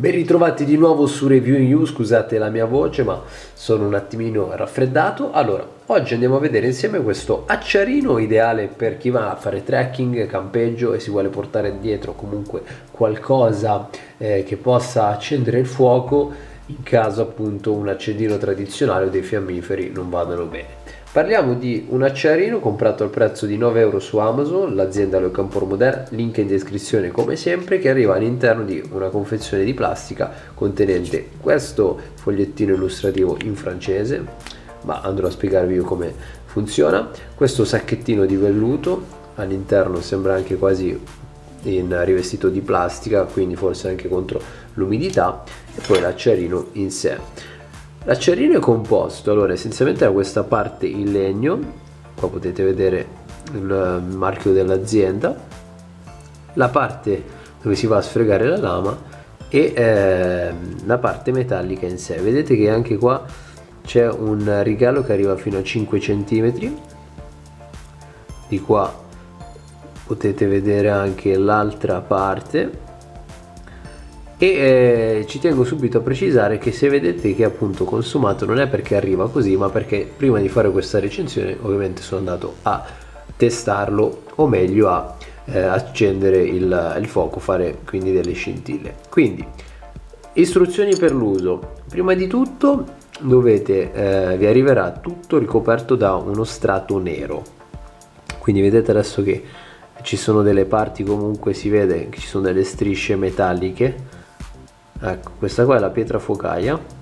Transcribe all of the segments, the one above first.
Ben ritrovati di nuovo su Review You, scusate la mia voce ma sono un attimino raffreddato. Allora, oggi andiamo a vedere insieme questo acciarino ideale per chi va a fare trekking, campeggio e si vuole portare dietro comunque qualcosa eh, che possa accendere il fuoco in caso appunto un accendino tradizionale o dei fiammiferi non vadano bene. Parliamo di un acciarino comprato al prezzo di 9 euro su Amazon, l'azienda Le Campor Modern, link in descrizione come sempre, che arriva all'interno di una confezione di plastica contenente questo fogliettino illustrativo in francese, ma andrò a spiegarvi io come funziona, questo sacchettino di velluto, all'interno sembra anche quasi in rivestito di plastica, quindi forse anche contro l'umidità, e poi l'acciarino in sé. L'acciarino è composto, allora essenzialmente da questa parte in legno, qua potete vedere il marchio dell'azienda, la parte dove si va a sfregare la lama e eh, la parte metallica in sé. Vedete che anche qua c'è un rigalo che arriva fino a 5 cm, di qua potete vedere anche l'altra parte e eh, ci tengo subito a precisare che se vedete che appunto consumato non è perché arriva così ma perché prima di fare questa recensione ovviamente sono andato a testarlo o meglio a eh, accendere il, il fuoco fare quindi delle scintille. Quindi istruzioni per l'uso. Prima di tutto dovete eh, vi arriverà tutto ricoperto da uno strato nero. Quindi vedete adesso che ci sono delle parti comunque si vede che ci sono delle strisce metalliche ecco questa qua è la pietra focaia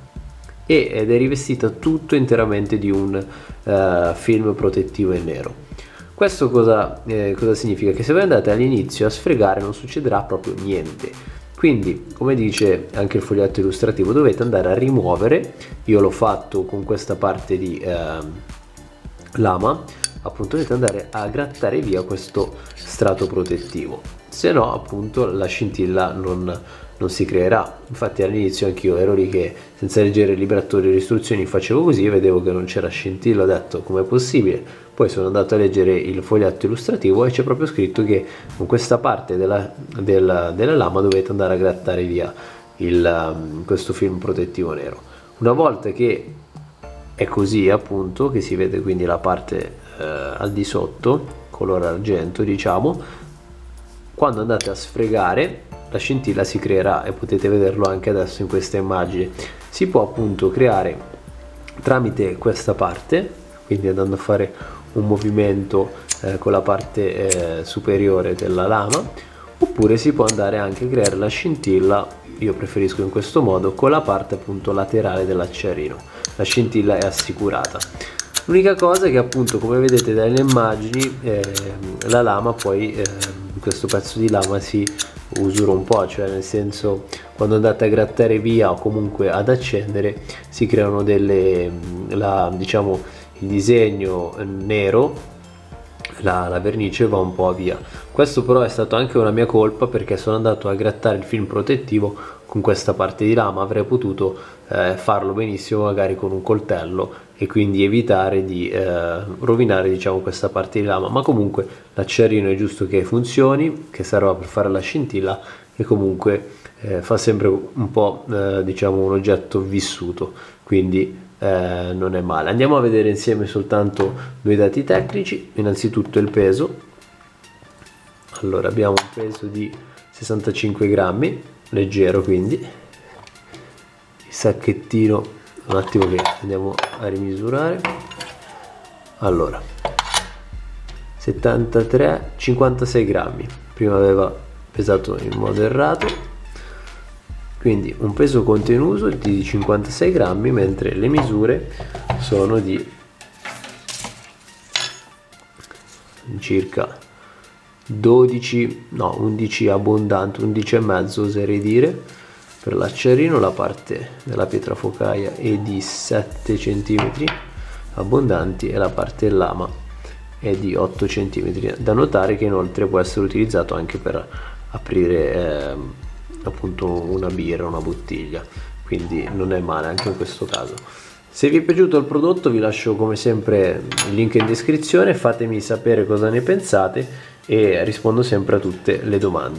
ed è rivestita tutto interamente di un uh, film protettivo in nero. Questo cosa, eh, cosa significa? Che se voi andate all'inizio a sfregare non succederà proprio niente. Quindi come dice anche il foglietto illustrativo dovete andare a rimuovere io l'ho fatto con questa parte di eh, lama appunto dovete andare a grattare via questo strato protettivo se no appunto la scintilla non, non si creerà. Infatti all'inizio anch'io ero lì che senza leggere il libratore e le istruzioni facevo così e vedevo che non c'era scintilla. Ho detto com'è possibile? Poi sono andato a leggere il foglietto illustrativo e c'è proprio scritto che con questa parte della, della, della lama dovete andare a grattare via il, um, questo film protettivo nero. Una volta che è così appunto che si vede quindi la parte eh, al di sotto colore argento diciamo quando andate a sfregare la scintilla si creerà e potete vederlo anche adesso in questa immagine si può appunto creare tramite questa parte quindi andando a fare un movimento eh, con la parte eh, superiore della lama oppure si può andare anche a creare la scintilla io preferisco in questo modo con la parte appunto laterale dell'acciarino. La scintilla è assicurata. L'unica cosa è che appunto come vedete dalle immagini eh, la lama poi eh, questo pezzo di lama si usura un po', cioè nel senso quando andate a grattare via o comunque ad accendere si creano delle, la, diciamo il disegno nero la, la, vernice va un po' via. Questo però è stato anche una mia colpa perché sono andato a grattare il film protettivo con questa parte di lama avrei potuto eh, farlo benissimo magari con un coltello e quindi evitare di eh, rovinare diciamo questa parte di lama. Ma comunque l'acciarino è giusto che funzioni che serva per fare la scintilla e comunque eh, fa sempre un po' eh, diciamo un oggetto vissuto. Quindi eh, non è male. Andiamo a vedere insieme soltanto due dati tecnici. Innanzitutto il peso. Allora abbiamo un peso di 65 grammi leggero quindi. Il sacchettino un attimo che andiamo a rimisurare. Allora 73 56 grammi. Prima aveva pesato in modo errato quindi un peso contenuto di 56 grammi mentre le misure sono di circa 12 no 11 abbondante 11 e mezzo oserei dire. Per l'acciarino la parte della pietra focaia è di 7 cm abbondanti e la parte lama è di 8 cm da notare che inoltre può essere utilizzato anche per aprire eh, appunto una birra una bottiglia quindi non è male anche in questo caso. Se vi è piaciuto il prodotto vi lascio come sempre il link in descrizione fatemi sapere cosa ne pensate e rispondo sempre a tutte le domande